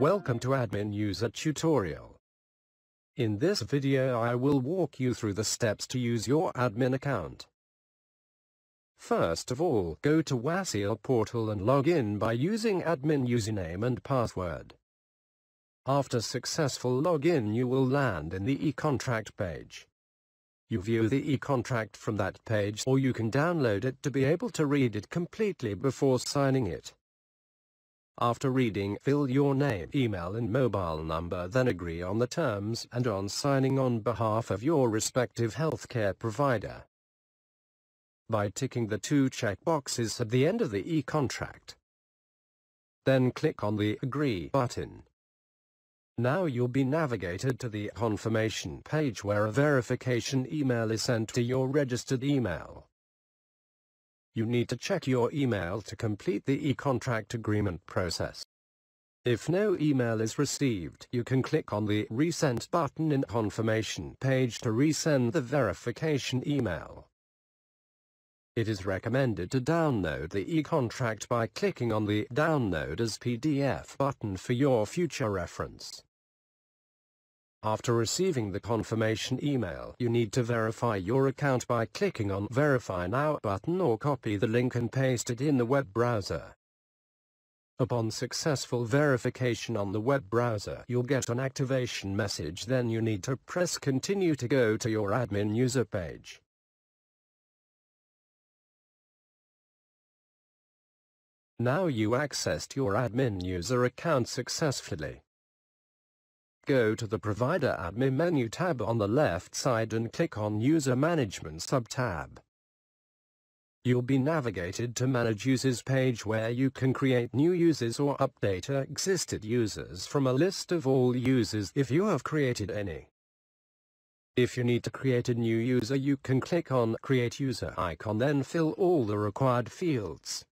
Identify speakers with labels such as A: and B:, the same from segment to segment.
A: Welcome to Admin User Tutorial. In this video I will walk you through the steps to use your admin account. First of all, go to Waseel portal and log in by using admin username and password. After successful login you will land in the e-contract page. You view the e-contract from that page or you can download it to be able to read it completely before signing it. After reading, fill your name, email and mobile number then agree on the terms and on signing on behalf of your respective healthcare provider. By ticking the two checkboxes at the end of the e-contract. Then click on the Agree button. Now you'll be navigated to the confirmation page where a verification email is sent to your registered email. You need to check your email to complete the e-contract agreement process. If no email is received, you can click on the Resend button in confirmation page to resend the verification email. It is recommended to download the e-contract by clicking on the Download as PDF button for your future reference. After receiving the confirmation email, you need to verify your account by clicking on Verify Now button or copy the link and paste it in the web browser. Upon successful verification on the web browser, you'll get an activation message then you need to press continue to go to your admin user page. Now you accessed your admin user account successfully. Go to the Provider Admin menu tab on the left side and click on User Management sub-tab. You'll be navigated to Manage Users page where you can create new users or update existed users from a list of all users if you have created any. If you need to create a new user you can click on Create User icon then fill all the required fields.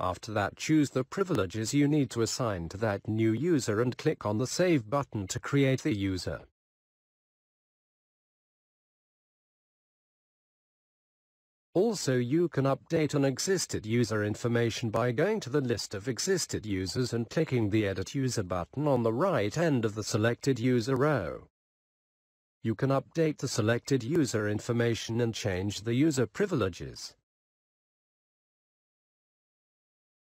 A: After that choose the privileges you need to assign to that new user and click on the Save button to create the user. Also you can update an existed user information by going to the list of existed users and clicking the Edit User button on the right end of the selected user row. You can update the selected user information and change the user privileges.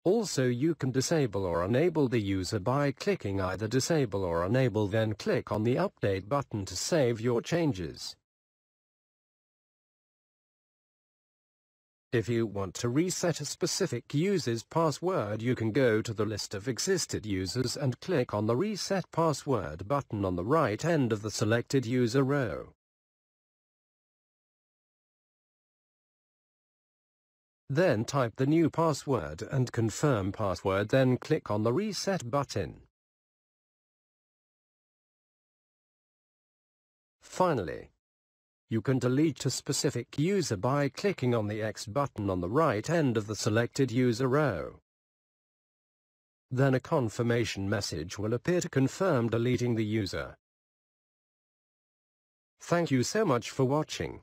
A: Also you can disable or enable the user by clicking either disable or enable then click on the update button to save your changes. If you want to reset a specific user's password you can go to the list of existed users and click on the Reset Password button on the right end of the selected user row. Then type the new password and confirm password then click on the reset button. Finally, you can delete a specific user by clicking on the X button on the right end of the selected user row. Then a confirmation message will appear to confirm deleting the user. Thank you so much for watching.